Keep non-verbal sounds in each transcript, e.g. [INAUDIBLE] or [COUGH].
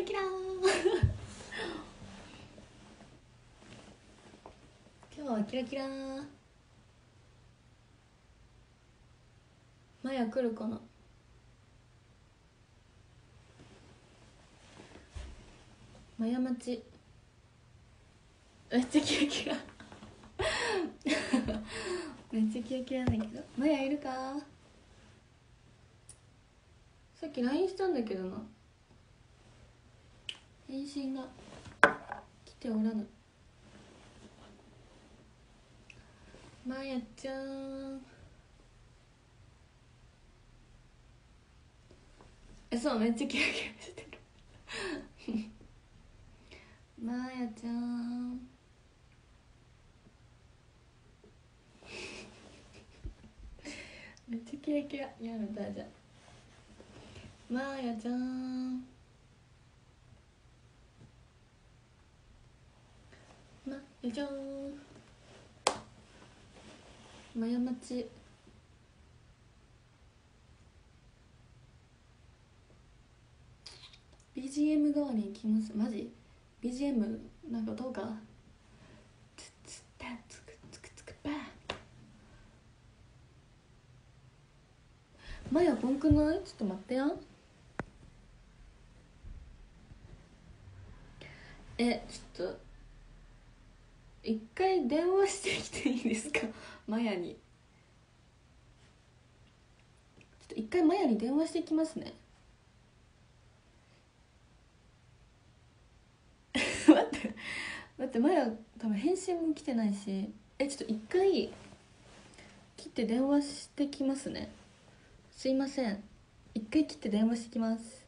ラキラ [LAUGHS] 今日はキラキラマヤ来るかな？マヤ町めっちゃキラキラ。[LAUGHS] めっちゃキラキラだけど。マヤいるか？さっき LINE したんだけどな。返信が来ておらぬ。まやちゃん。えそうめっちゃキラキラしてる。[LAUGHS] まやちゃん。[LAUGHS] めっちゃキラキラ。やめたじゃんまやちゃん。まやちゃん。まやまち。BGM 代わりに来ます。マジ？BGM なんかどうか？つつたつくつくつくば。マヤボンくない？ちょっと待ってや。えちょっと。一回電話してきていいですか？[LAUGHS] マヤに。ちょっと一回マヤに電話してきますね。[LAUGHS] 待って。待ってマヤ多分返信も来てないし。えちょっと一回切って電話してきますね。すいません。一回切って電話してきます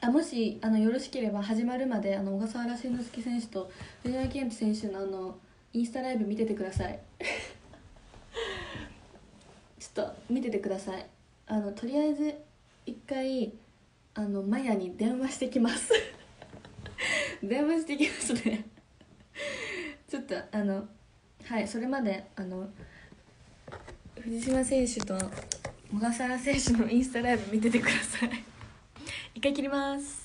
あもしあのよろしければ始まるまであの小笠原慎之介選手と藤原健選手のあのインスタライブ見ててください。[LAUGHS] ちょっと見ててください。あのとりあえず一回あのマヤに電話してきます。[LAUGHS] 電話してきますね。ちょっとあのはいそれまであの藤島選手と小笠原選手のインスタライブ見ててください。一回切ります。